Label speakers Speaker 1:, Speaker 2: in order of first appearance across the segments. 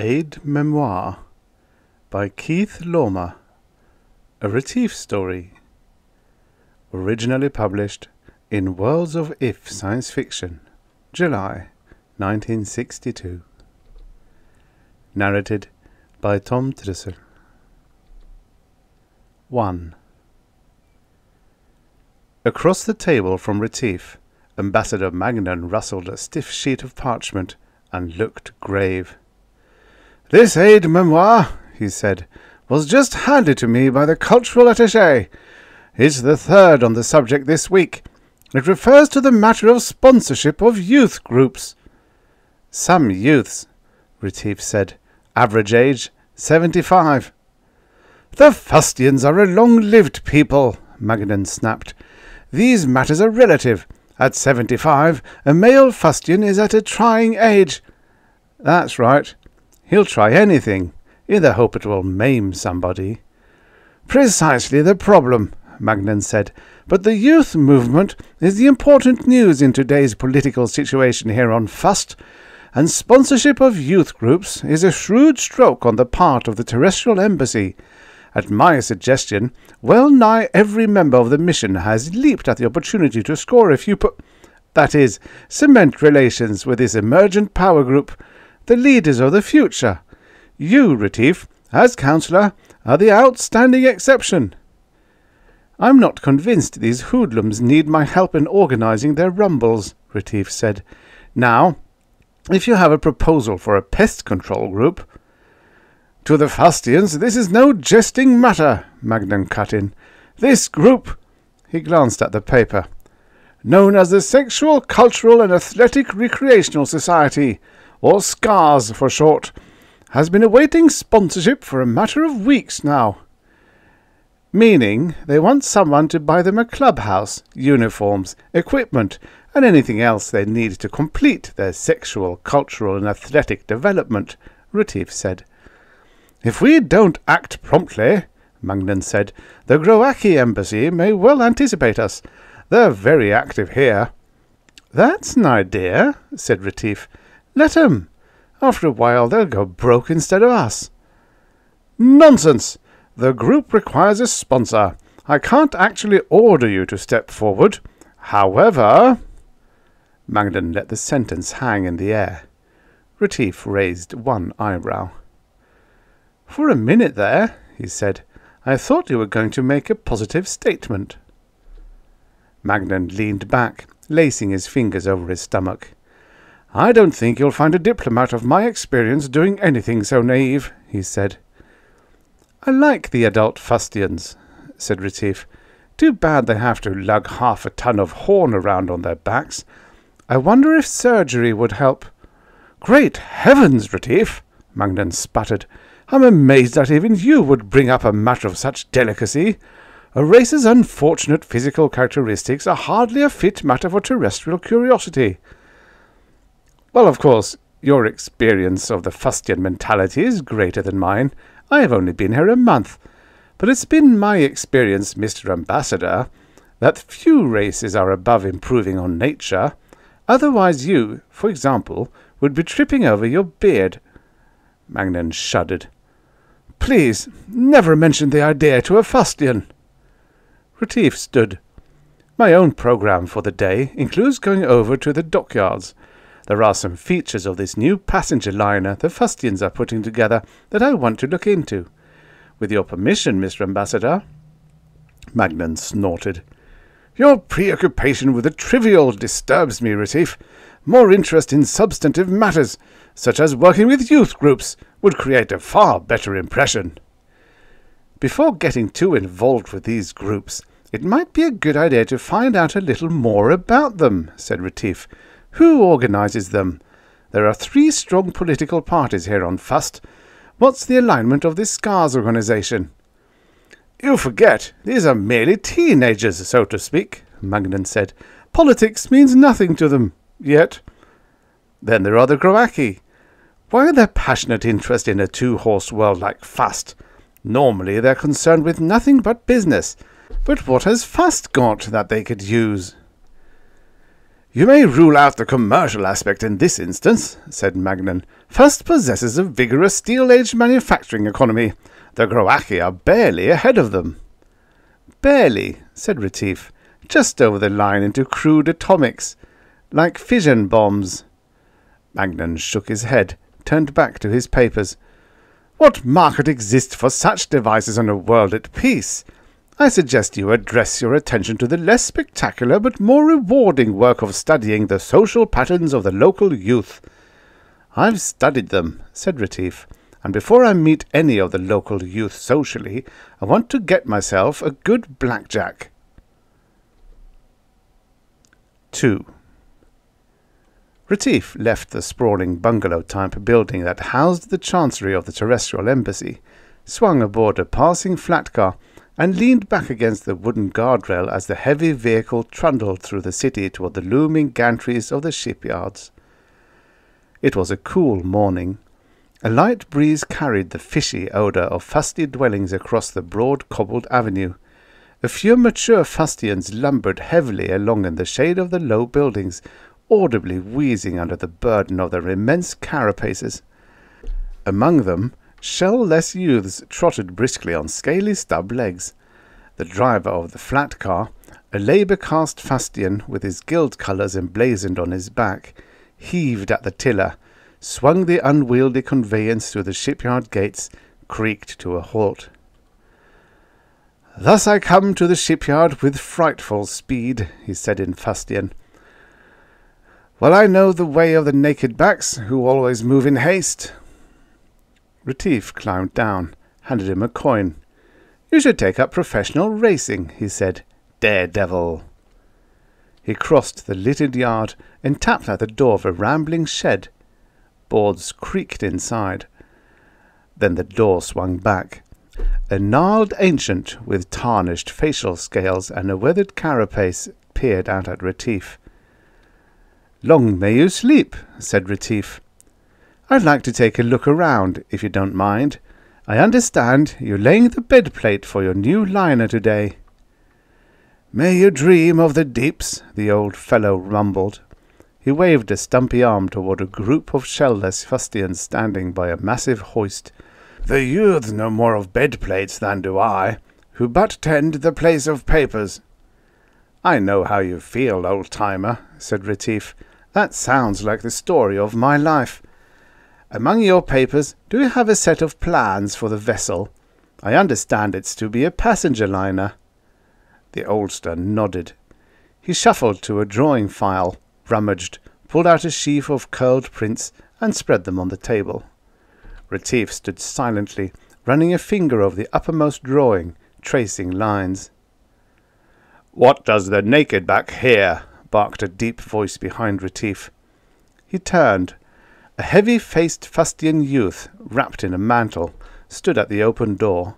Speaker 1: Aide Memoire by Keith Laumer, a Retief story. Originally published in Worlds of If Science Fiction, July 1962. Narrated by Tom Trussel. 1. Across the table from Retief, Ambassador Magnan rustled a stiff sheet of parchment and looked grave. This aide memoire, he said, was just handed to me by the cultural attaché. It's the third on the subject this week. It refers to the matter of sponsorship of youth groups. Some youths, Retief said. Average age, seventy-five. The Fustians are a long-lived people, Magnan snapped. These matters are relative. At seventy-five, a male Fustian is at a trying age. That's right. He'll try anything, in the hope it will maim somebody. Precisely the problem, Magnan said. But the youth movement is the important news in today's political situation here on Fust, and sponsorship of youth groups is a shrewd stroke on the part of the terrestrial embassy. At my suggestion, well nigh every member of the mission has leaped at the opportunity to score a few po- that is, cement relations with this emergent power group, the leaders of the future. You, Retief, as councillor, are the outstanding exception. I'm not convinced these hoodlums need my help in organizing their rumbles, Retief said. Now, if you have a proposal for a pest control group, to the Fustians, this is no jesting matter, Magnan cut in. This group, he glanced at the paper, known as the Sexual, Cultural and Athletic Recreational Society, or SCARS for short, has been awaiting sponsorship for a matter of weeks now. Meaning they want someone to buy them a clubhouse, uniforms, equipment, and anything else they need to complete their sexual, cultural, and athletic development, Retief said. If we don't act promptly, Magnan said, the Groaci embassy may well anticipate us. They're very active here. That's an idea, said Retief. Let 'em. After a while they'll go broke instead of us. Nonsense! The group requires a sponsor. I can't actually order you to step forward. However... Magnan let the sentence hang in the air. Retief raised one eyebrow. For a minute there, he said, I thought you were going to make a positive statement. Magnan leaned back, lacing his fingers over his stomach. I don't think you'll find a diplomat of my experience doing anything so naive, he said. I like the adult Fustians, said Retief. Too bad they have to lug half a ton of horn around on their backs. I wonder if surgery would help. Great heavens, Retief, Magnan sputtered. I'm amazed that even you would bring up a matter of such delicacy. A race's unfortunate physical characteristics are hardly a fit matter for terrestrial curiosity. Well, of course, your experience of the Fustian mentality is greater than mine. I have only been here a month. But it's been my experience, Mr. Ambassador, that few races are above improving on nature. Otherwise you, for example, would be tripping over your beard. Magnan shuddered. Please, never mention the idea to a Fustian. Retief stood. My own program for the day includes going over to the dockyards. There are some features of this new passenger liner the Fustians are putting together that I want to look into. With your permission, Mr. Ambassador. Magnan snorted. Your preoccupation with the trivial disturbs me, Retief. More interest in substantive matters, such as working with youth groups, would create a far better impression. Before getting too involved with these groups, it might be a good idea to find out a little more about them, said Retief. Who organizes them? There are three strong political parties here on Fust. What's the alignment of this SCARS organization? You forget, these are merely teenagers, so to speak, Magnan said. Politics means nothing to them, yet. Then there are the Groaci. Why their passionate interest in a two-horse world like Fust? Normally they're concerned with nothing but business. But what has Fust got that they could use? You may rule out the commercial aspect in this instance, said Magnan. Fust possesses a vigorous steel-age manufacturing economy. The Groaci are barely ahead of them. Barely, said Retief, just over the line into crude atomics, like fission bombs. Magnan shook his head, turned back to his papers. What market exists for such devices in a world at peace? I suggest you address your attention to the less spectacular but more rewarding work of studying the social patterns of the local youth. I've studied them, said Retief, and before I meet any of the local youth socially, I want to get myself a good blackjack. 2. Retief left the sprawling bungalow-type building that housed the chancery of the terrestrial embassy, swung aboard a passing flat car, and leaned back against the wooden guardrail as the heavy vehicle trundled through the city toward the looming gantries of the shipyards. It was a cool morning. A light breeze carried the fishy odour of fusty dwellings across the broad cobbled avenue. A few mature fustians lumbered heavily along in the shade of the low buildings, audibly wheezing under the burden of their immense carapaces. Among them, shell-less youths trotted briskly on scaly stub legs. The driver of the flat car, a labour-caste fustian with his guild colours emblazoned on his back, heaved at the tiller, swung the unwieldy conveyance through the shipyard gates, creaked to a halt. Thus I come to the shipyard with frightful speed, he said in fustian. Well, I know the way of the naked backs, who always move in haste. Retief climbed down, handed him a coin. You should take up professional racing, he said. Daredevil. He crossed the littered yard and tapped at the door of a rambling shed. Boards creaked inside. Then the door swung back. A gnarled ancient with tarnished facial scales and a weathered carapace peered out at Retief. Long may you sleep, said Retief. I'd like to take a look around, if you don't mind. I understand you're laying the bed plate for your new liner today. May you dream of the deeps, the old fellow rumbled. He waved a stumpy arm toward a group of shell-less fustians standing by a massive hoist. The youths know more of bed plates than do I, who but tend the place of papers. I know how you feel, old-timer, said Retief. That sounds like the story of my life. Among your papers, do you have a set of plans for the vessel? I understand it's to be a passenger liner. The oldster nodded. He shuffled to a drawing file, rummaged, pulled out a sheaf of curled prints, and spread them on the table. Retief stood silently, running a finger over the uppermost drawing, tracing lines. What does the naked back here? barked a deep voice behind Retief. He turned. A heavy-faced fustian youth, wrapped in a mantle, stood at the open door.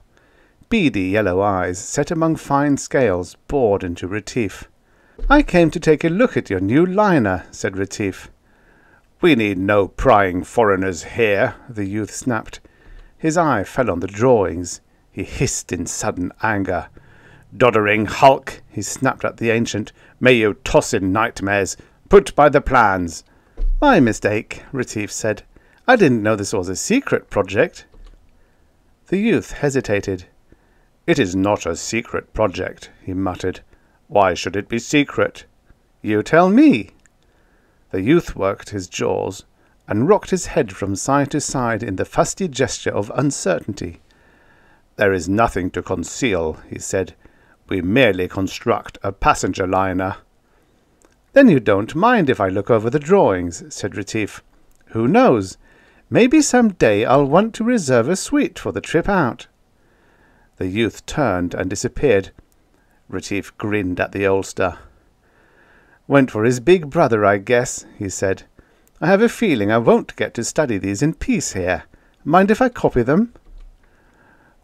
Speaker 1: Beady yellow eyes, set among fine scales, bored into Retief. I came to take a look at your new liner, said Retief. We need no prying foreigners here, the youth snapped. His eye fell on the drawings. He hissed in sudden anger. Doddering hulk, he snapped at the ancient. May you toss in nightmares. Put by the plans. My mistake, Retief said. I didn't know this was a secret project. The youth hesitated. It is not a secret project, he muttered. Why should it be secret? You tell me. The youth worked his jaws and rocked his head from side to side in the fusty gesture of uncertainty. There is nothing to conceal, he said. We merely construct a passenger liner. Then you don't mind if I look over the drawings, said Retief. Who knows? Maybe some day I'll want to reserve a suite for the trip out. The youth turned and disappeared. Retief grinned at the oldster. Went for his big brother, I guess, he said. I have a feeling I won't get to study these in peace here. Mind if I copy them?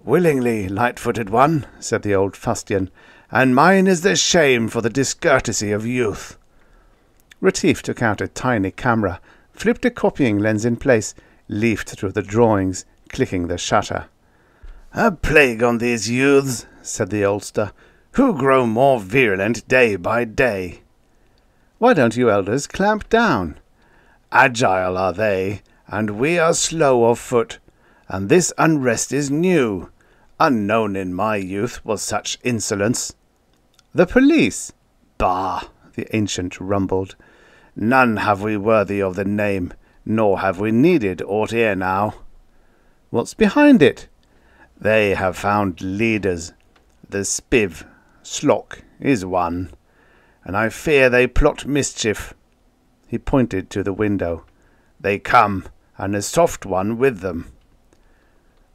Speaker 1: Willingly, light-footed one, said the old fustian, and mine is the shame for the discourtesy of youth. Retief took out a tiny camera, flipped a copying lens in place, leafed through the drawings, clicking the shutter. A plague on these youths, said the oldster, who grow more virulent day by day. Why don't you elders clamp down? Agile are they, and we are slow of foot, and this unrest is new. Unknown in my youth was such insolence.
Speaker 2: The police?
Speaker 1: Bah! the ancient rumbled. None have we worthy of the name, nor have we needed aught ere now.
Speaker 2: What's behind it?
Speaker 1: They have found leaders. The Spiv, Slock, is one, and I fear they plot mischief. He pointed to the window. They come, and a soft one with them.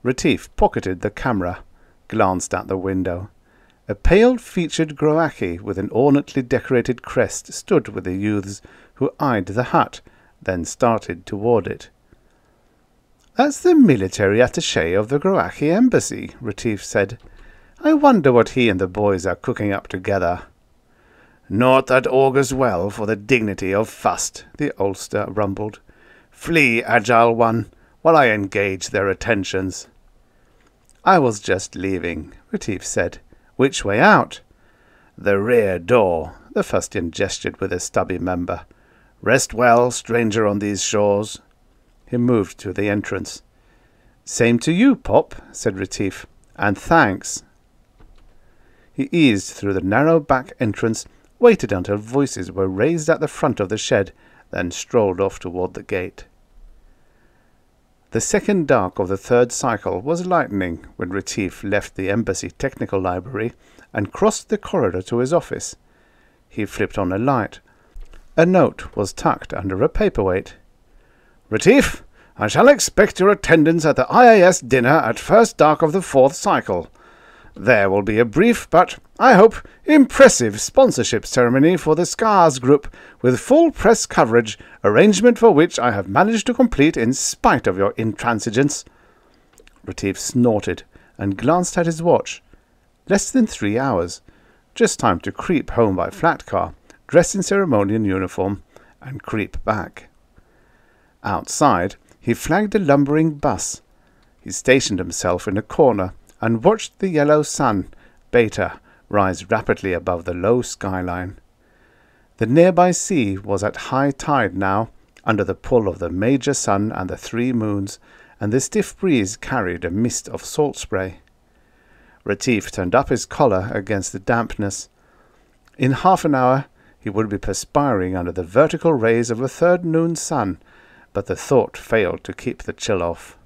Speaker 2: Retief pocketed the camera, glanced at the window. A pale-featured Groaci with an ornately decorated crest stood with the youths, who eyed the hut, then started toward it. That's the military attaché of the Groaci embassy, Retief said. I wonder what he and the boys are cooking up together.
Speaker 1: Naught that augurs well for the dignity of Fust, the oldster rumbled. Flee, agile one, while I engage their attentions.
Speaker 2: I was just leaving, Retief said. Which way out?
Speaker 1: The rear door, the Fustian gestured with a stubby member. Rest well, stranger on these shores.
Speaker 2: He moved to the entrance. Same to you, Pop, said Retief, and thanks. He eased through the narrow back entrance, waited until voices were raised at the front of the shed, then strolled off toward the gate. The second dark of the third cycle was lightening when Retief left the Embassy Technical Library and crossed the corridor to his office. He flipped on a light. A note was tucked under a paperweight.
Speaker 1: Retief, I shall expect your attendance at the IAS dinner at first dark of the fourth cycle. There will be a brief, but, I hope, impressive sponsorship ceremony for the Scars Group, with full press coverage, arrangement for which I have managed to complete in spite of your intransigence.
Speaker 2: Retief snorted and glanced at his watch. Less than three hours. Just time to creep home by flat car, dress in ceremonial uniform, and creep back. Outside, he flagged a lumbering bus. He stationed himself in a corner and watched the yellow sun, Beta, rise rapidly above the low skyline. The nearby sea was at high tide now, under the pull of the major sun and the three moons, and the stiff breeze carried a mist of salt spray. Retief turned up his collar against the dampness. In half an hour he would be perspiring under the vertical rays of a third noon sun, but the thought failed to keep the chill off.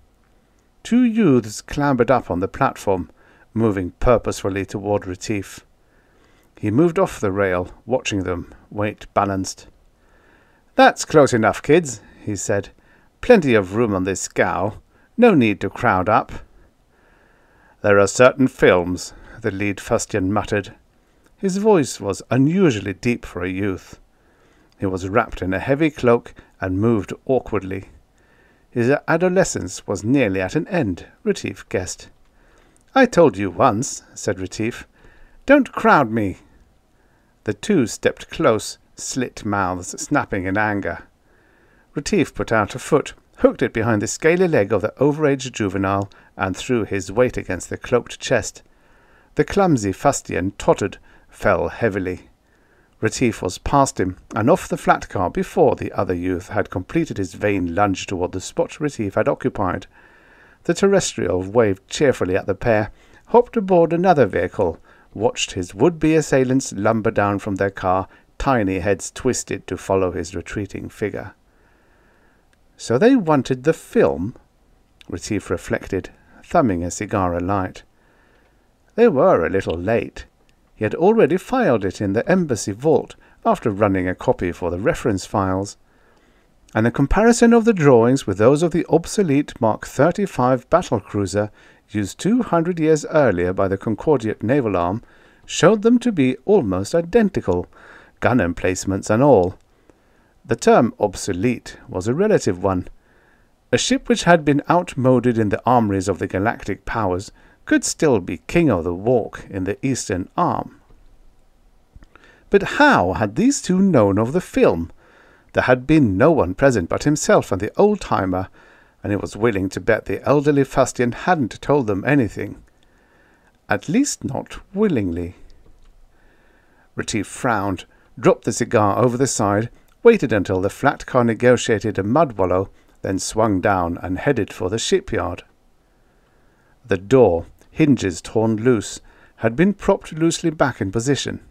Speaker 2: Two youths clambered up on the platform, moving purposefully toward Retief. He moved off the rail, watching them, weight balanced. That's close enough, kids, he said. Plenty of room on this scow. No need to crowd up. There are certain films, the lead fustian muttered. His voice was unusually deep for a youth. He was wrapped in a heavy cloak and moved awkwardly. His adolescence was nearly at an end, Retief guessed. I told you once, said Retief. Don't crowd me. The two stepped close, slit mouths snapping in anger. Retief put out a foot, hooked it behind the scaly leg of the overaged juvenile, and threw his weight against the cloaked chest. The clumsy fustian tottered, fell heavily. Retief was past him and off the flat car before the other youth had completed his vain lunge toward the spot Retief had occupied. The terrestrial waved cheerfully at the pair, hopped aboard another vehicle, watched his would-be assailants lumber down from their car, tiny heads twisted to follow his retreating figure. So they wanted the film? Retief reflected, thumbing a cigar alight. They were a little late. He had already filed it in the embassy vault after running a copy for the reference files. And a comparison of the drawings with those of the obsolete Mark 35 battlecruiser used 200 years earlier by the Concordiat naval arm showed them to be almost identical, gun emplacements and all. The term obsolete was a relative one. A ship which had been outmoded in the armories of the galactic powers could still be king of the walk in the Eastern Arm. But how had these two known of the film? There had been no one present but himself and the old-timer, and he was willing to bet the elderly Fustian hadn't told them anything. At least not willingly. Retief frowned, dropped the cigar over the side, waited until the flat car negotiated a mud wallow, then swung down and headed for the shipyard. The door, hinges torn loose, had been propped loosely back in position.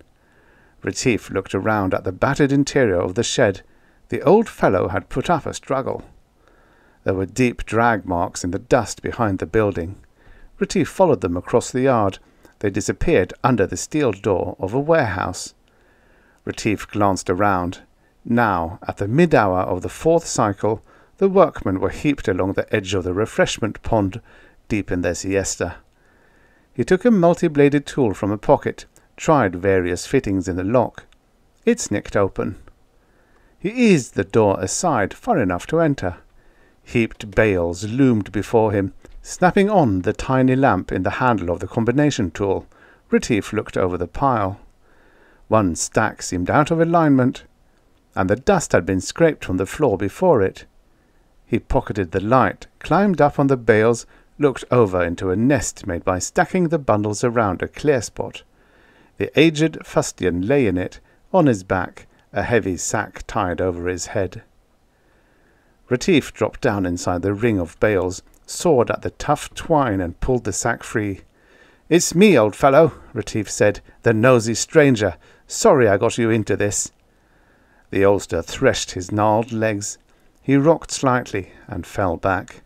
Speaker 2: Retief looked around at the battered interior of the shed. The old fellow had put up a struggle. There were deep drag marks in the dust behind the building. Retief followed them across the yard. They disappeared under the steel door of a warehouse. Retief glanced around. Now, at the mid hour of the fourth cycle, the workmen were heaped along the edge of the refreshment pond, deep in their siesta. He took a multi bladed tool from a pocket tried various fittings in the lock. It snicked open. He eased the door aside far enough to enter. Heaped bales loomed before him, snapping on the tiny lamp in the handle of the combination tool. Retief looked over the pile. One stack seemed out of alignment, and the dust had been scraped from the floor before it. He pocketed the light, climbed up on the bales, looked over into a nest made by stacking the bundles around a clear spot. The aged fustian lay in it, on his back, a heavy sack tied over his head. Retief dropped down inside the ring of bales, sawed at the tough twine, and pulled the sack free. It's me, old fellow, Retief said, the nosy stranger. Sorry I got you into this. The oldster threshed his gnarled legs. He rocked slightly and fell back.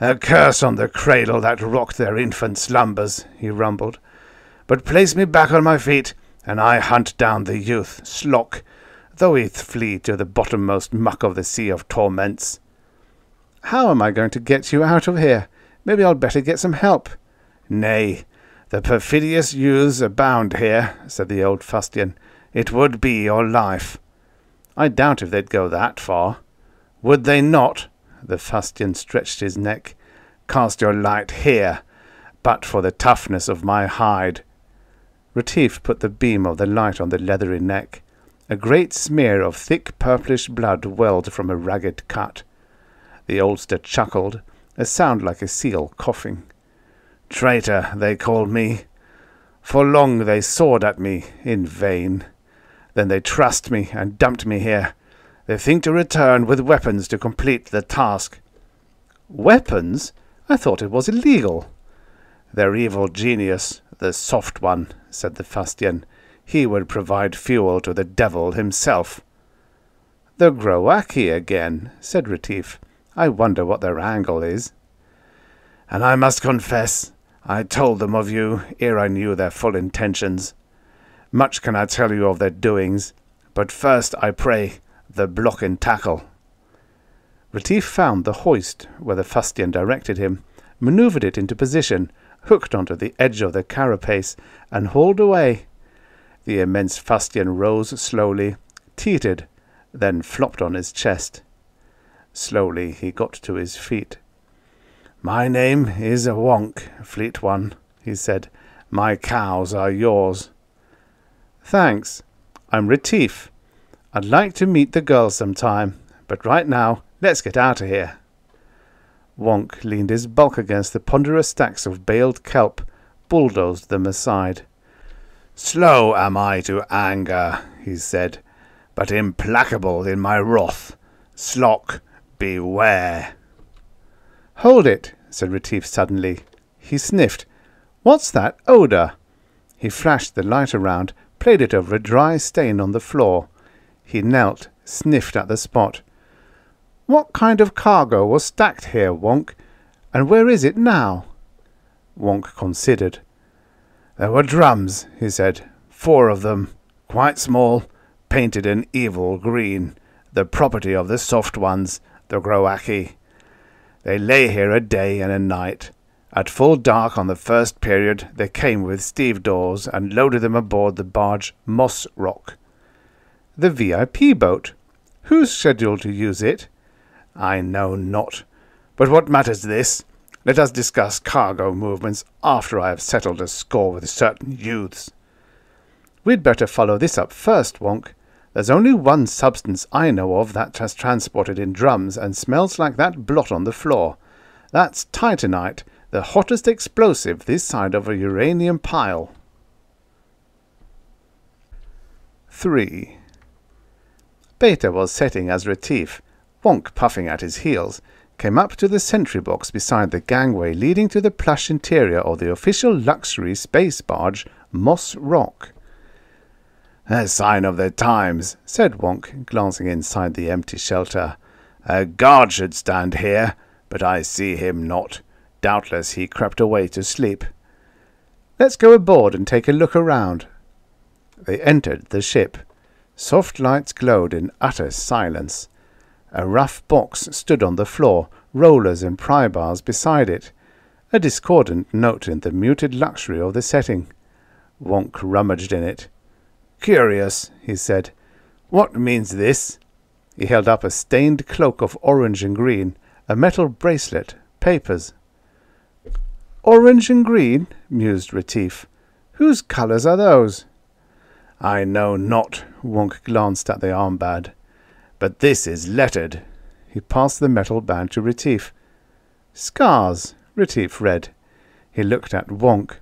Speaker 2: A curse on the cradle that rocked their infant slumbers, he rumbled. But place me back on my feet, and I hunt down the youth, Slock, though he flee to the bottommost muck of the sea of torments. How am I going to get you out of here? Maybe I'll better get some help. Nay, the perfidious youths abound here, said the old fustian. It would be your life. I doubt if they'd go that far. Would they not? The fustian stretched his neck. Cast your light here, but for the toughness of my hide, Retief put the beam of the light on the leathery neck. A great smear of thick purplish blood welled from a ragged cut. The oldster chuckled, a sound like a seal coughing. Traitor, they called me. For long they sawed at me, in vain. Then they trussed me and dumped me here. They think to return with weapons to complete the task. Weapons? I thought it was illegal. Their evil genius, the soft one, said the fustian. He would provide fuel to the devil himself. The Groaci again, said Retief. I wonder what their angle is. And I must confess, I told them of you ere I knew their full intentions. Much can I tell you of their doings, but first, I pray, the block and tackle. Retief found the hoist where the fustian directed him, manoeuvred it into position, hooked onto the edge of the carapace, and hauled away. The immense fustian rose slowly, teetered, then flopped on his chest. Slowly he got to his feet. My name is a Wonk, fleet one, he said. My cows are yours. Thanks. I'm Retief. I'd like to meet the girls sometime, but right now, let's get out of here. Wonk leaned his bulk against the ponderous stacks of baled kelp, bulldozed them aside. Slow am I to anger, he said, but implacable in my wrath. Slock, beware. Hold it, said Retief suddenly. He sniffed. What's that odour? He flashed the light around, played it over a dry stain on the floor. He knelt, sniffed at the spot. What kind of cargo was stacked here, Wonk? And where is it now? Wonk considered. There were drums, he said. Four of them, quite small, painted an evil green, the property of the soft ones, the Groaci. They lay here a day and a night. At full dark on the first period, they came with stevedores and loaded them aboard the barge Moss Rock. The VIP boat. Who's scheduled to use it? I know not. But what matters this? Let us discuss cargo movements after I have settled a score with certain youths. We'd better follow this up first, Wonk. There's only one substance I know of that has transported in drums and smells like that blot on the floor. That's titanite, the hottest explosive this side of a uranium pile. 3. Beta was setting as Retief,
Speaker 1: Wonk, puffing at his heels, came up to the sentry box beside the gangway leading to the plush interior of the official luxury space barge Moss Rock.
Speaker 2: A sign of the times, said Wonk, glancing inside the empty shelter. A guard should stand here, but I see him not. Doubtless he crept away to sleep.
Speaker 1: Let's go aboard and take a look around. They entered the ship. Soft lights glowed in utter silence. A rough box stood on the floor, rollers and pry bars beside it, a discordant note in the muted luxury of the setting. Wonk rummaged in it.
Speaker 2: Curious, he said. What means this?
Speaker 1: He held up a stained cloak of orange and green, a metal bracelet, papers. Orange and green, mused Retief. Whose colours are those?
Speaker 2: I know not. Wonk glanced at the armband. But this is lettered.
Speaker 1: He passed the metal band to Retief. Scars, Retief read. He looked at Wonk.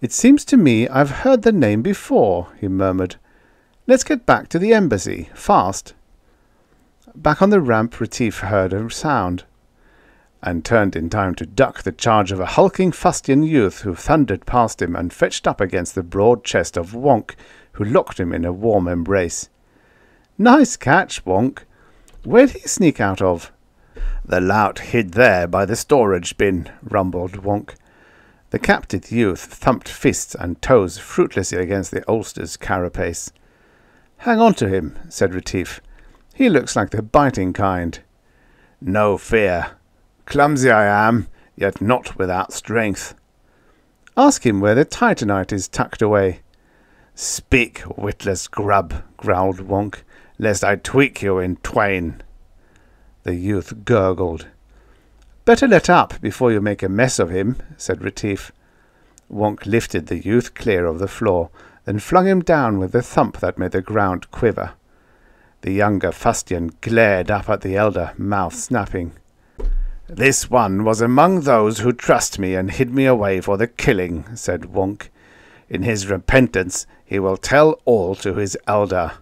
Speaker 1: It seems to me I've heard the name before, he murmured. Let's get back to the embassy, fast. Back on the ramp, Retief heard a sound, and turned in time to duck the charge of a hulking fustian youth who thundered past him and fetched up against the broad chest of Wonk, who locked him in a warm embrace. Nice catch, Wonk. Where'd he sneak out of?
Speaker 2: The lout hid there by the storage bin, rumbled Wonk.
Speaker 1: The captive youth thumped fists and toes fruitlessly against the oldster's carapace. Hang on to him, said Retief. He looks like the biting kind.
Speaker 2: No fear. Clumsy I am, yet not without strength.
Speaker 1: Ask him where the titanite is tucked away.
Speaker 2: Speak, witless grub, growled Wonk lest I tweak you in twain.
Speaker 1: The youth gurgled. Better let up before you make a mess of him, said Retief. Wonk lifted the youth clear of the floor, then flung him down with a thump that made the ground quiver. The younger fustian glared up at the elder, mouth snapping.
Speaker 2: This one was among those who trust me and hid me away for the killing, said Wonk. In his repentance he will tell all to his elder.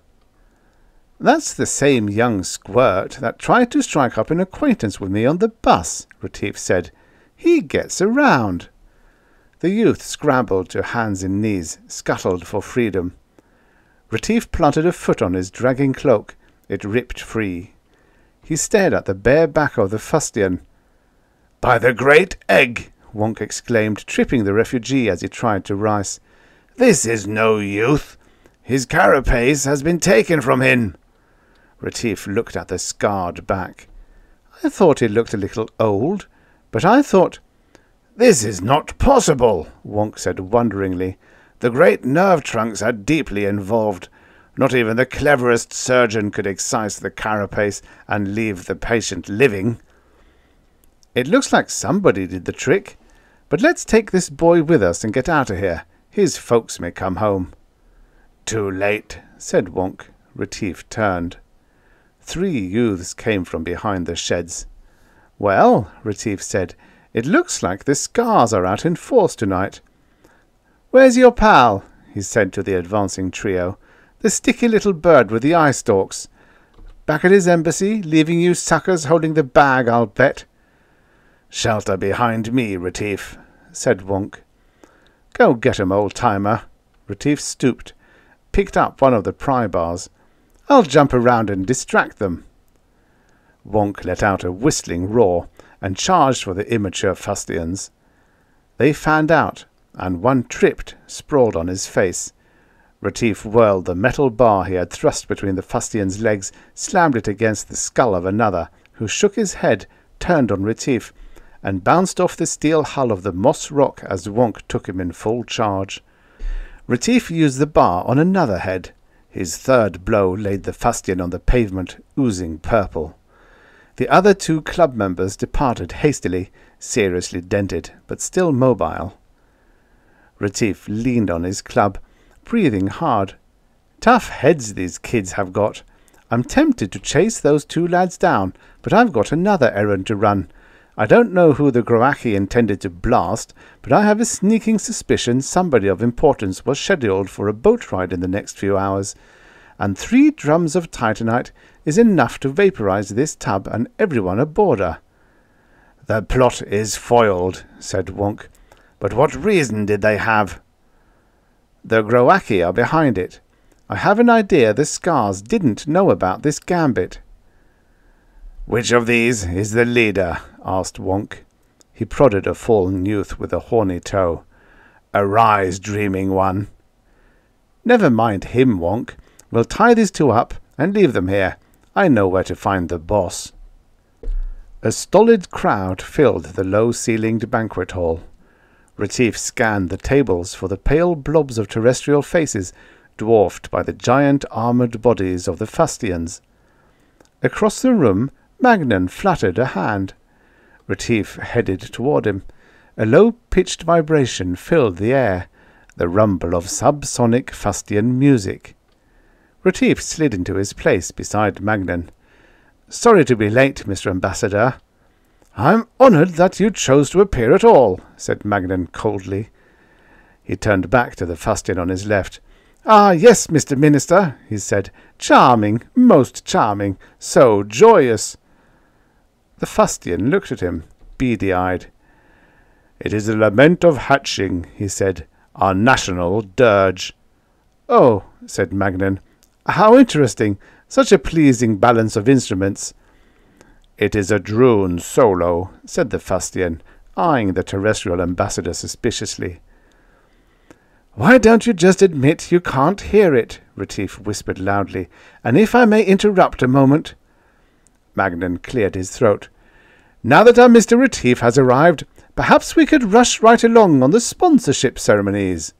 Speaker 1: That's the same young squirt that tried to strike up an acquaintance with me on the bus, Retief said. He gets around. The youth scrambled to hands and knees, scuttled for freedom. Retief planted a foot on his dragging cloak. It ripped free. He stared at the bare back of the fustian.
Speaker 2: By the great egg!
Speaker 1: Wonk exclaimed, tripping the refugee as he tried to rise.
Speaker 2: This is no youth. His carapace has been taken from him.
Speaker 1: Retief looked at the scarred back. I thought he looked a little old, but I thought...
Speaker 2: This is not possible, Wonk said wonderingly. The great nerve trunks are deeply involved. Not even the cleverest surgeon could excise the carapace and leave the patient living.
Speaker 1: It looks like somebody did the trick. But let's take this boy with us and get out of here. His folks may come home.
Speaker 2: Too late, said Wonk. Retief turned.
Speaker 1: Three youths came from behind the sheds. Well, Retief said, it looks like the scars are out in force tonight. Where's your pal? he said to the advancing trio. The sticky little bird with the eye stalks. Back at his embassy, leaving you suckers holding the bag, I'll bet.
Speaker 2: Shelter behind me, Retief, said Wonk.
Speaker 1: Go get get 'em, old-timer. Retief stooped, picked up one of the pry bars. I'll jump around and distract them. Wonk let out a whistling roar and charged for the immature fustians. They fanned out, and one tripped, sprawled on his face. Retief whirled the metal bar he had thrust between the fustian's legs, slammed it against the skull of another, who shook his head, turned on Retief, and bounced off the steel hull of the moss rock as Wonk took him in full charge. Retief used the bar on another head, his third blow laid the fustian on the pavement, oozing purple. The other two club members departed hastily, seriously dented, but still mobile. Retief leaned on his club, breathing hard. Tough heads these kids have got. I'm tempted to chase those two lads down, but I've got another errand to run. I don't know who the Groaci intended to blast, but I have a sneaking suspicion somebody of importance was scheduled for a boat ride in the next few hours, and three drums of titanite is enough to vaporize this tub and everyone aboard her.
Speaker 2: The plot is foiled, said Wonk. But what reason did they have?
Speaker 1: The Groaci are behind it. I have an idea the Scars didn't know about this gambit.
Speaker 2: Which of these is the leader? asked Wonk. He prodded a fallen youth with a horny toe. Arise, dreaming one.
Speaker 1: Never mind him, Wonk. We'll tie these two up and leave them here. I know where to find the boss. A stolid crowd filled the low-ceilinged banquet hall. Retief scanned the tables for the pale blobs of terrestrial faces dwarfed by the giant armoured bodies of the Fustians. Across the room, Magnan fluttered a hand. Retief headed toward him. A low-pitched vibration filled the air, the rumble of subsonic Fustian music. Retief slid into his place beside Magnan. Sorry to be late, Mr. Ambassador.
Speaker 3: I'm honoured that you chose to appear at all, said Magnan coldly.
Speaker 1: He turned back to the Fustian on his left.
Speaker 3: Ah, yes, Mr. Minister, he said. Charming, most charming, so joyous.
Speaker 1: The Fustian looked at him, beady-eyed.
Speaker 2: It is the lament of Hatching, he said, our national dirge.
Speaker 3: Oh, said Magnan. How interesting. Such a pleasing balance of instruments.
Speaker 2: It is a drone solo, said the Fustian, eyeing the terrestrial ambassador suspiciously.
Speaker 3: Why don't you just admit you can't hear it? Retief whispered loudly. And if I may interrupt a moment.
Speaker 1: Magnan cleared his throat.
Speaker 3: Now that our Mr. Retief has arrived, perhaps we could rush right along on the sponsorship ceremonies.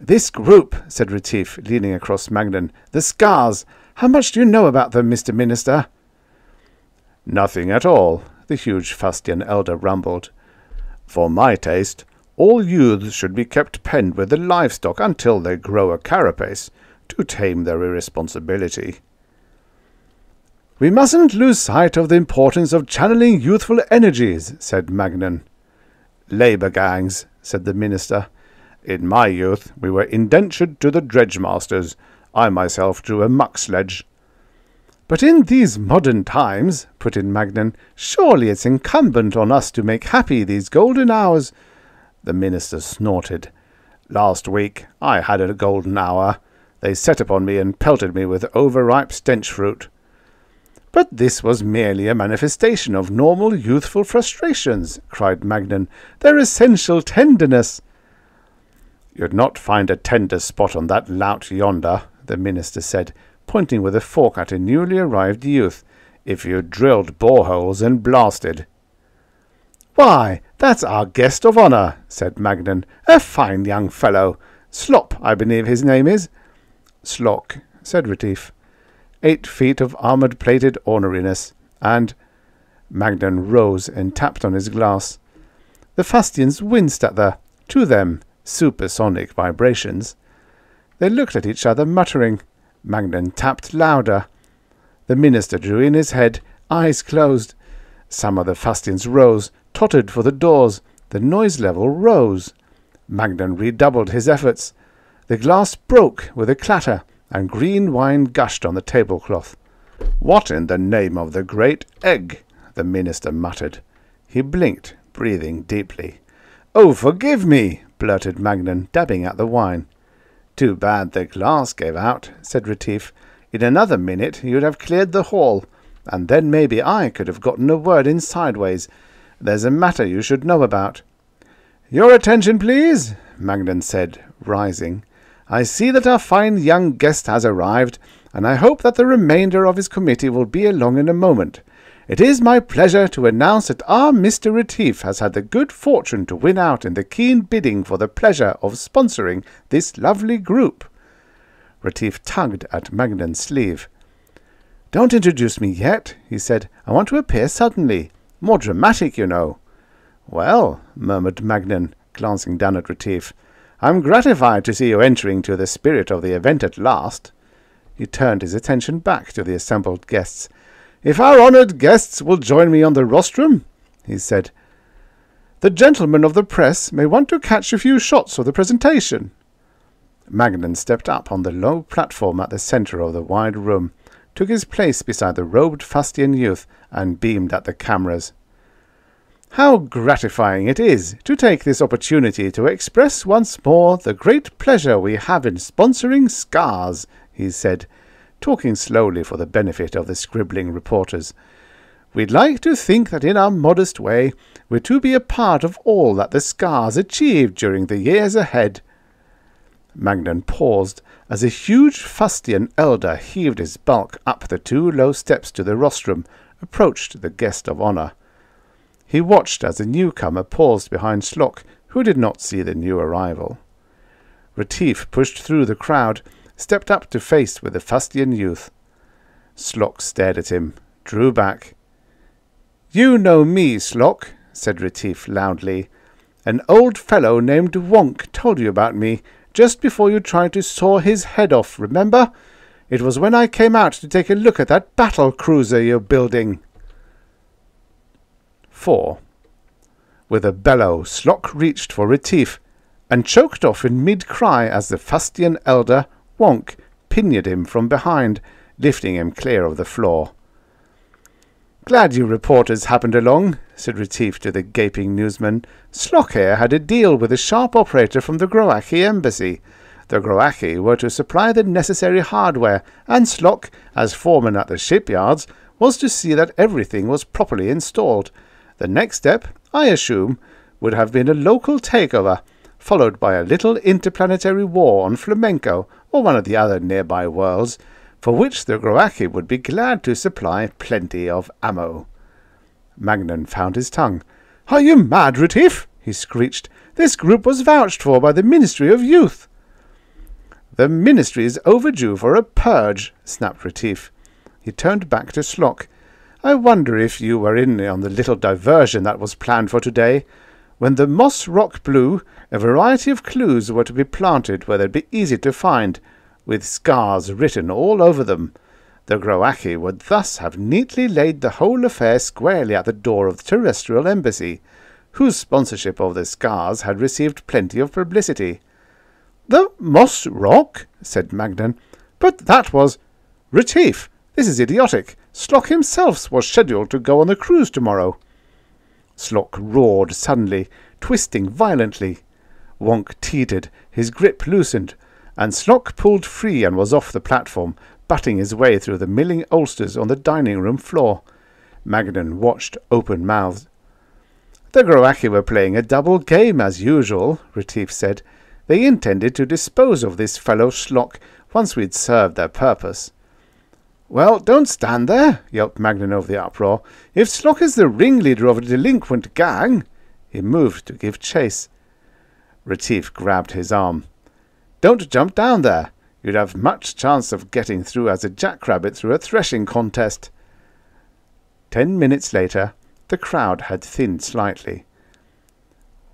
Speaker 1: This group, said Retief, leaning across Magnan. The Scars. How much do you know about them, Mr. Minister?
Speaker 2: Nothing at all, the huge Fustian elder rumbled. For my taste, all youths should be kept penned with the livestock until they grow a carapace, to tame their irresponsibility.
Speaker 3: We mustn't lose sight of the importance of channeling youthful energies, said Magnan.
Speaker 2: Labour gangs, said the minister. In my youth, we were indentured to the dredge masters. I myself drew a muck sledge.
Speaker 3: But in these modern times, put in Magnan, surely it's incumbent on us to make happy these golden hours.
Speaker 2: The minister snorted. Last week I had a golden hour. They set upon me and pelted me with overripe stench fruit.
Speaker 3: But this was merely a manifestation of normal youthful frustrations, cried Magnan. Their essential tenderness.
Speaker 2: You'd not find a tender spot on that lout yonder, the minister said, pointing with a fork at a newly arrived youth, if you drilled boreholes and blasted.
Speaker 3: Why, that's our guest of honour, said Magnan. A fine young fellow. Slop, I believe his name is.
Speaker 1: Slock, said Retief. Eight feet of armoured-plated orneriness, and... Magnan rose and tapped on his glass. The Fustians winced at the, to them, supersonic vibrations. They looked at each other, muttering. Magnan tapped louder. The minister drew in his head, eyes closed. Some of the Fustians rose, tottered for the doors. The noise level rose. Magnan redoubled his efforts. The glass broke with a clatter, and green wine gushed on the tablecloth.
Speaker 2: What in the name of the great egg? the minister muttered. He blinked, breathing deeply.
Speaker 1: Oh, forgive me, blurted Magnan, dabbing at the wine.
Speaker 2: Too bad the glass gave out, said Retief. In another minute you'd have cleared the hall, and then maybe I could have gotten a word in sideways. There's a matter you should know about.
Speaker 3: Your attention, please, Magnan said, rising. I see that our fine young guest has arrived, and I hope that the remainder of his committee will be along in a moment. It is my pleasure to announce that our Mr. Retief has had the good fortune to win out in the keen bidding for the pleasure of sponsoring this lovely group.
Speaker 1: Retief tugged at Magnan's sleeve.
Speaker 3: Don't introduce me yet, he said. I want to appear suddenly. More dramatic, you know.
Speaker 1: Well, murmured Magnan, glancing down at Retief, I'm gratified to see you entering to the spirit of the event at last. He turned his attention back to the assembled guests.
Speaker 3: If our honoured guests will join me on the rostrum, he said, the gentlemen of the press may want to catch a few shots of the presentation.
Speaker 2: Magnan stepped up on the low platform at the center of the wide room, took his place beside the robed Fustian youth, and beamed at the cameras. How gratifying it is to take this opportunity to express once more the great pleasure we have in sponsoring Scars, he said, talking slowly for the benefit of the scribbling reporters. We'd like to think that in our modest way we're to be a part of all that the Scars achieve during the years ahead. Magnan paused as a huge Fustian elder heaved his bulk up the two low steps to the rostrum, approached the guest of honour. He watched as the newcomer paused behind Slock, who did not see the new arrival. Retief pushed through the crowd, stepped up to face with the Fustian youth. Slock stared at him, drew back. You know me, Slock, said Retief loudly. An old fellow named Wonk told you about me just before you tried to saw his head off, remember? It was when I came out to take a look at that battle cruiser you're building. 4. With a bellow, Slock reached for Retief and choked off in mid-cry as the Fustian elder, Wonk, pinioned him from behind, lifting him clear of the floor. Glad you reporters happened along, said Retief to the gaping newsman. Slock here had a deal with a sharp operator from the Groaci embassy. The Groaci were to supply the necessary hardware, and Slock, as foreman at the shipyards, was to see that everything was properly installed. The next step, I assume, would have been a local takeover, followed by a little interplanetary war on Flamenco or one of the other nearby worlds, for which the Groaci would be glad to supply plenty of ammo. Magnan found his tongue. Are you mad, Retief? he screeched. This group was vouched for by the Ministry of Youth. The Ministry is overdue for a purge, snapped Retief. He turned back to Slock. I wonder if you were in on the little diversion that was planned for today. When the moss rock blew, a variety of clues were to be planted where they'd be easy to find, with scars written all over them. The Groaci would thus have neatly laid the whole affair squarely at the door of the terrestrial embassy, whose sponsorship of the scars had received plenty of publicity. The Moss Rock? said Magnan. But that was... Retief! This is idiotic. Slock himself was scheduled to go on the cruise tomorrow. Slock roared suddenly, twisting violently. Wonk teetered, his grip loosened, and Slock pulled free and was off the platform, butting his way through the milling oldsters on the dining room floor. Magnan watched open-mouthed. The Groaci were playing a double game as usual, Retief said. They intended to dispose of this fellow Slock once we'd served their purpose. Well, don't stand there, yelped Magnan over the uproar. If Slock is the ringleader of a delinquent gang... He moved to give chase. Retief grabbed his arm. Don't jump down there. You'd have much chance of getting through as a jackrabbit through a threshing contest. Ten minutes later, the crowd had thinned slightly.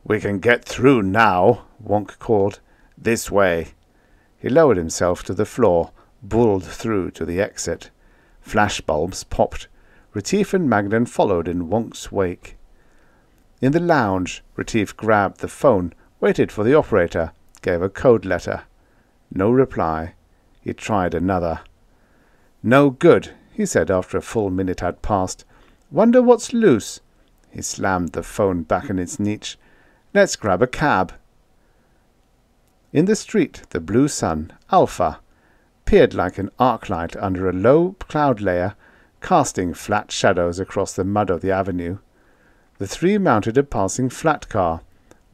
Speaker 2: We can get through now, Wonk called. This way. He lowered himself to the floor bulled through to the exit. Flashbulbs popped. Retief and Magnan followed in Wonk's wake. In the lounge, Retief grabbed the phone, waited for the operator, gave a code letter. No reply. He tried another. No good, he said after a full minute had passed. Wonder what's loose. He slammed the phone back in its niche. Let's grab a cab. In the street, the blue sun, Alpha, peered like an arc light under a low cloud layer, casting flat shadows across the mud of the avenue. The three mounted a passing flat car.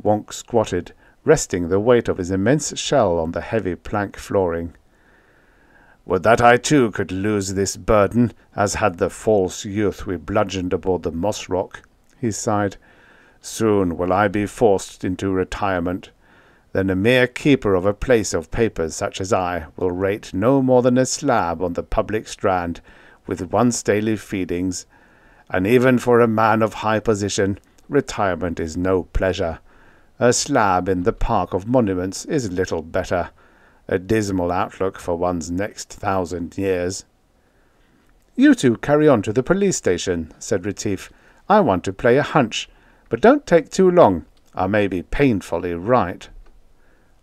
Speaker 2: Wonk squatted, resting the weight of his immense shell on the heavy plank flooring. Would that I too could lose this burden, as had the false youth we bludgeoned aboard the Moss Rock, he sighed. Soon will I be forced into retirement then a mere keeper of a place of papers such as I will rate no more than a slab on the public strand with once daily feedings, and even for a man of high position, retirement is no pleasure. A slab in the park of monuments is little better, a dismal outlook for one's next thousand years. You two carry on to the police station, said Retief. I want to play a hunch, but don't take too long. I may be painfully right.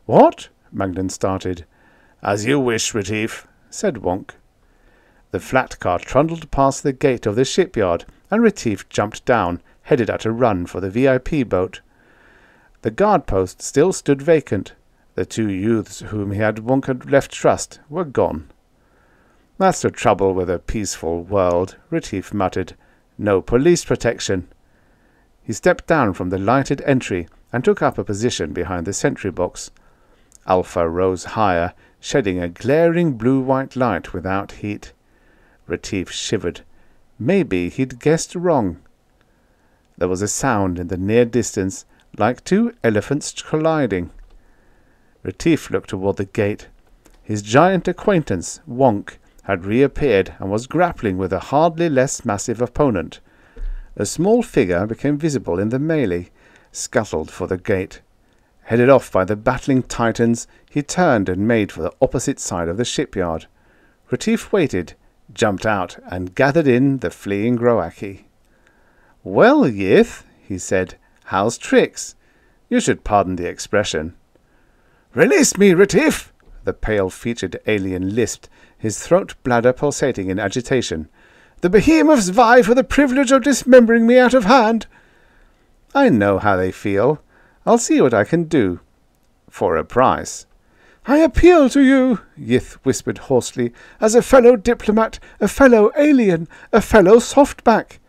Speaker 2: What? Magnan started. As you wish, Retief, said Wonk. The flat car trundled past the gate of the shipyard, and Retief jumped down, headed at a run for the VIP boat. The guard post still stood vacant. The two youths whom he had Wonk had left trust were gone. That's the trouble with a peaceful world, Retief muttered. No police protection. He stepped down from the lighted entry and took up a position behind the sentry box. Alpha rose higher, shedding a glaring blue-white light without heat. Retief shivered. Maybe he'd guessed wrong. There was a sound in the near distance, like two elephants colliding. Retief looked toward the gate. His giant acquaintance, Wonk, had reappeared and was grappling with a hardly less massive opponent. A small figure became visible in the melee, scuttled for the gate. Headed off by the battling titans, he turned and made for the opposite side of the shipyard. Retief waited, jumped out, and gathered in the fleeing Groaci. Well, Yith, he said, how's tricks? You should pardon the expression.
Speaker 3: Release me, Retief!
Speaker 2: The pale-featured alien lisped, his throat bladder pulsating in agitation.
Speaker 3: The behemoths vie for the privilege of dismembering me out of hand.
Speaker 2: I know how they feel. I'll see what I can do. For a price.
Speaker 3: I appeal to you, Yith whispered hoarsely, as a fellow diplomat, a fellow alien, a fellow softback.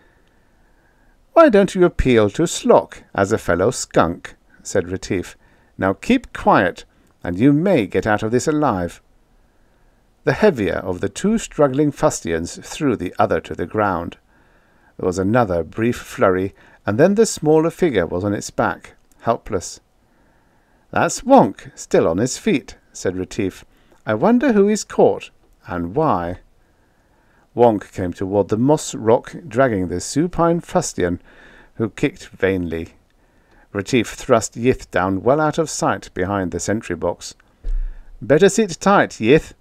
Speaker 2: Why don't you appeal to Slock as a fellow skunk? said Retief. Now keep quiet, and you may get out of this alive. The heavier of the two struggling fustians threw the other to the ground. There was another brief flurry, and then the smaller figure was on its back, helpless. That's Wonk, still on his feet, said Retief. I wonder who he's caught, and why. Wonk came toward the moss rock, dragging the supine fustian, who kicked vainly. Retief thrust Yith down well out of sight behind the sentry box. Better sit tight, Yith.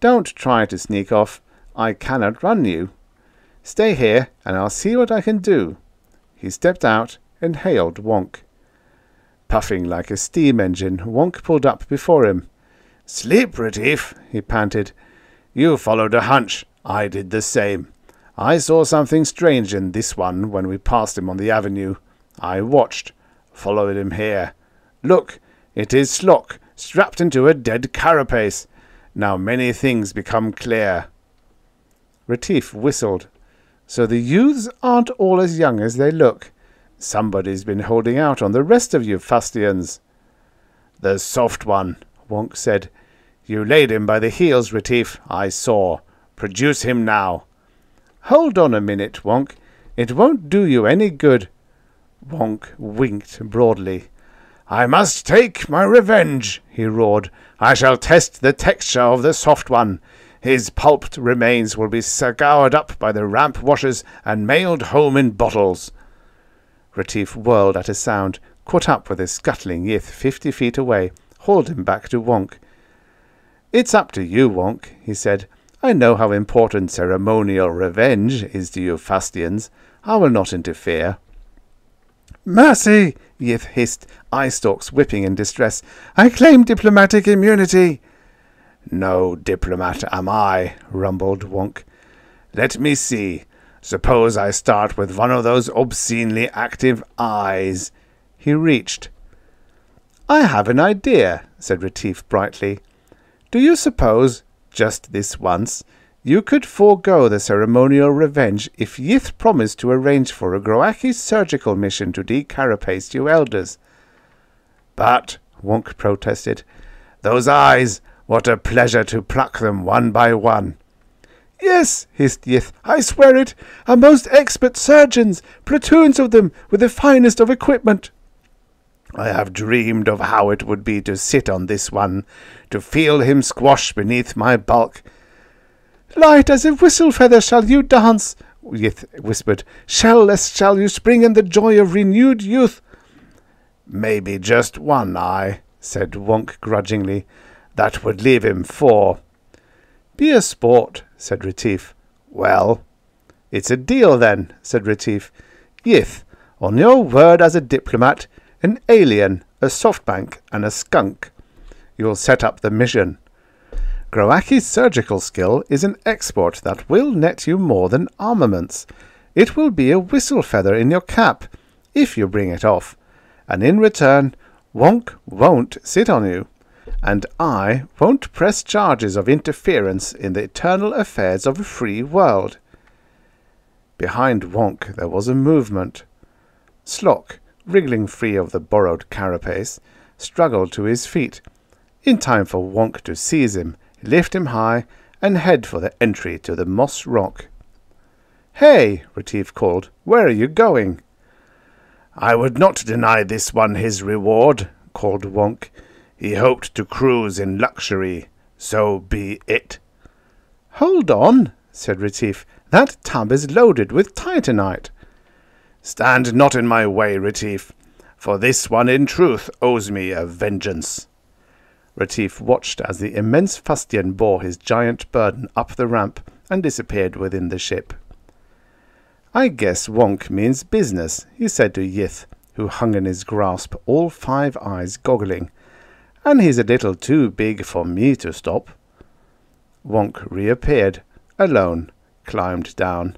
Speaker 2: Don't try to sneak off. I cannot run you. Stay here, and I'll see what I can do. He stepped out and hailed Wonk. Puffing like a steam engine, Wonk pulled up before him.
Speaker 3: Sleep, Retief, he panted. You followed a hunch. I did the same. I saw something strange in this one when we passed him on the avenue. I watched, followed him here. Look, it is Slock, strapped into a dead carapace. Now many things become clear.
Speaker 2: Retief whistled. So the youths aren't all as young as they look. Somebody's been holding out on the rest of you fustians.
Speaker 3: The soft one, Wonk said. You laid him by the heels, Retief, I saw. Produce him now.
Speaker 2: Hold on a minute, Wonk. It won't do you any good. Wonk winked broadly.
Speaker 3: I must take my revenge, he roared. I shall test the texture of the soft one. His pulped remains will be scoured up by the ramp washers and mailed home in bottles.
Speaker 2: Retief whirled at a sound, caught up with his scuttling Yith fifty feet away, hauled him back to Wonk. It's up to you, Wonk, he said. I know how important ceremonial revenge is to you fustians. I will not interfere.
Speaker 3: Mercy! Yith hissed, eye stalks whipping in distress. I claim diplomatic immunity.
Speaker 2: No diplomat am I, rumbled Wonk. Let me see. Suppose I start with one of those obscenely active eyes. He reached. I have an idea, said Retief brightly. Do you suppose, just this once, you could forego the ceremonial revenge if Yith promised to arrange for a Groaci surgical mission to decarapace you elders?
Speaker 3: But, Wonk protested, those eyes, what a pleasure to pluck them one by one. Yes, hissed Yith, I swear it, are most expert surgeons, platoons of them, with the finest of equipment. I have dreamed of how it would be to sit on this one, to feel him squash beneath my bulk. Light as a whistle feather shall you dance, Yith whispered. Shell-less shall you spring in the joy of renewed youth. Maybe just one eye, said Wonk grudgingly. That would leave him four.
Speaker 2: Be a sport, said Retief.
Speaker 3: Well,
Speaker 2: it's a deal then, said Retief. Yith, on your word as a diplomat, an alien, a softback, and a skunk.
Speaker 1: you'll set up the mission. Groaci's surgical skill is an export that will net you more than armaments. It will be a whistle feather in your cap, if you bring it off, and in return, Wonk won't sit on you, and I won't press charges of interference in the eternal affairs of a free world. Behind Wonk there was a movement. Slock, wriggling free of the borrowed carapace, struggled to his feet, in time for Wonk to seize him lift him high, and head for the entry to the moss rock. Hey, Retief called, where are you going?
Speaker 3: I would not deny this one his reward, called Wonk. He hoped to cruise in luxury. So be it.
Speaker 1: Hold on, said Retief. That tub is loaded with titanite.
Speaker 3: Stand not in my way, Retief, for this one in truth owes me a vengeance.
Speaker 1: Retief watched as the immense fustian bore his giant burden up the ramp and disappeared within the ship. I guess Wonk means business, he said to Yith, who hung in his grasp, all five eyes goggling. And he's a little too big for me to stop. Wonk reappeared, alone, climbed down.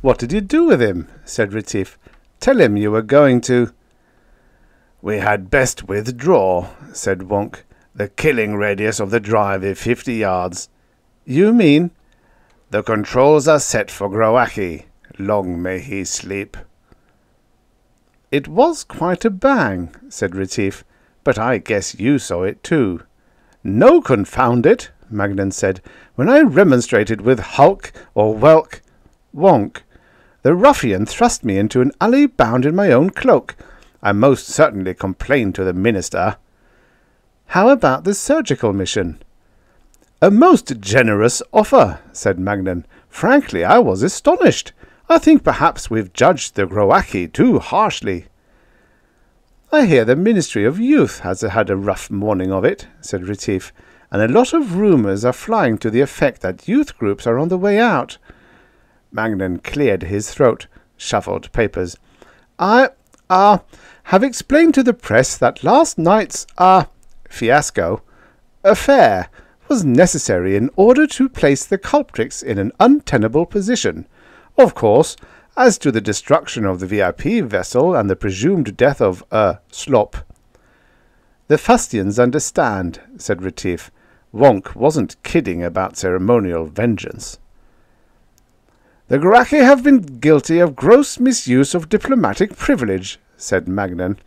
Speaker 1: What did you do with him? said Retief. Tell him you were going to.
Speaker 3: We had best withdraw, said Wonk. The killing radius of the drive is fifty yards.
Speaker 1: You mean?
Speaker 3: The controls are set for Groaki. Long may he sleep.
Speaker 1: It was quite a bang, said Retief, but I guess you saw it too. No, confound it, Magnan said, when I remonstrated with Hulk or Welk, Wonk. The ruffian thrust me into an alley bound in my own cloak. I most certainly complained to the minister. How about the surgical mission? A most generous offer, said Magnan. Frankly, I was astonished. I think perhaps we've judged the Groaci too harshly. I hear the Ministry of Youth has had a rough morning of it, said Retief, and a lot of rumours are flying to the effect that youth groups are on the way out. Magnan cleared his throat, shuffled papers. I, ah, uh, have explained to the press that last night's, ah, uh, fiasco, affair was necessary in order to place the culprits in an untenable position. Of course, as to the destruction of the VIP vessel and the presumed death of, uh, Slop. The Fustians understand, said Retief. Wonk wasn't kidding about ceremonial vengeance. The Groaci have been guilty of gross misuse of diplomatic privilege, said Magnan.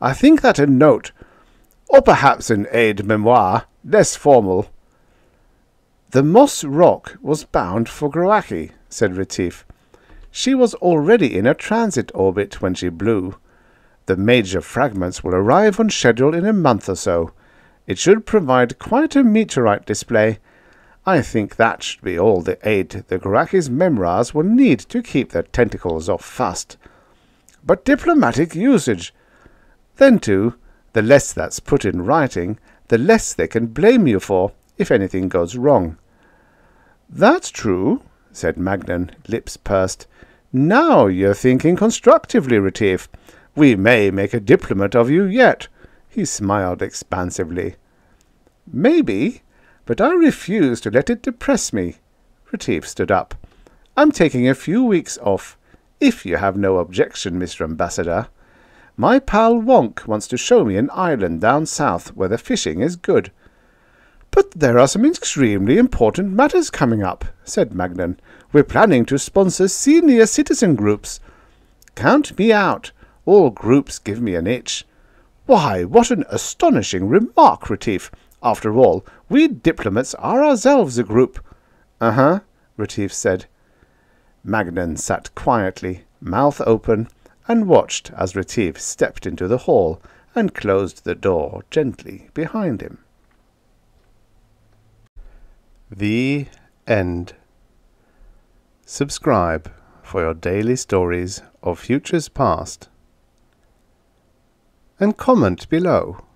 Speaker 1: I think that a note or perhaps an aide memoire, less formal. The Moss Rock was bound for Groaki, said Retief. She was already in a transit orbit when she blew. The major fragments will arrive on schedule in a month or so. It should provide quite a meteorite display. I think that should be all the aid the Groaci's memoirs will need to keep their tentacles off Fust. But diplomatic usage. Then, too, the less that's put in writing, the less they can blame you for if anything goes wrong. That's true, said Magnan, lips pursed. Now you're thinking constructively, Retief. We may make a diplomat of you yet. He smiled expansively. Maybe, but I refuse to let it depress me. Retief stood up. I'm taking a few weeks off, if you have no objection, Mr. Ambassador. My pal Wonk wants to show me an island down south where the fishing is good. But there are some extremely important matters coming up, said Magnan. We're planning to sponsor senior citizen groups. Count me out. All groups give me an itch. Why, what an astonishing remark, Retief. After all, we diplomats are ourselves a group. Uh-huh, Retief said. Magnan sat quietly, mouth open, and watched as Retief stepped into the hall and closed the door gently behind him. The End. Subscribe for your daily stories of futures past and comment below.